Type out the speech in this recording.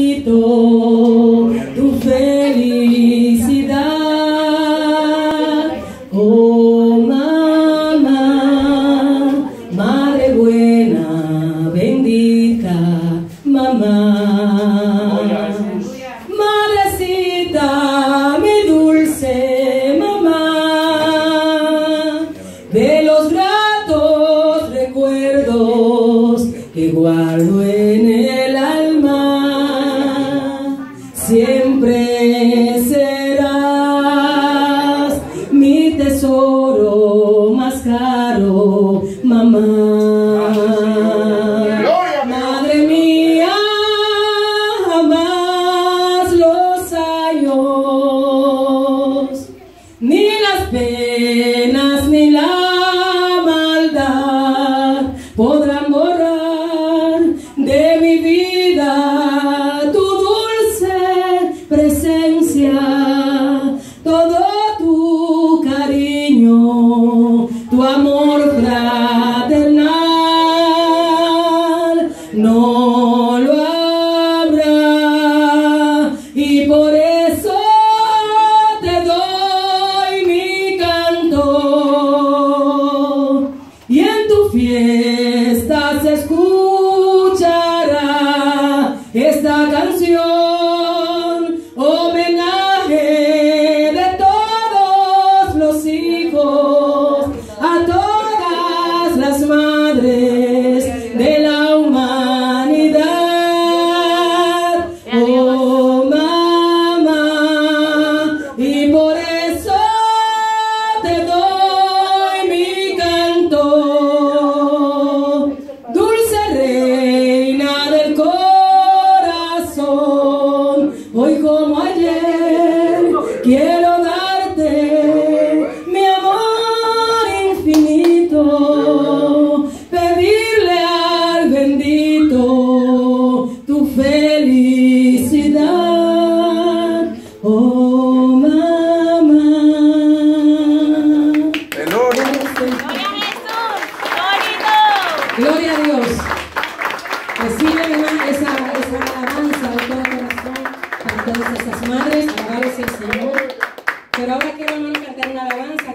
人 siempre. por frate Quiero darte mi amor infinito, pedirle al bendito tu felicidad. Oh mamá. Gloria a Jesús. Gloria a Dios. Recibe nuestras madres, alabados el Señor. Pero ahora quiero, hermano, cantar una alabanza.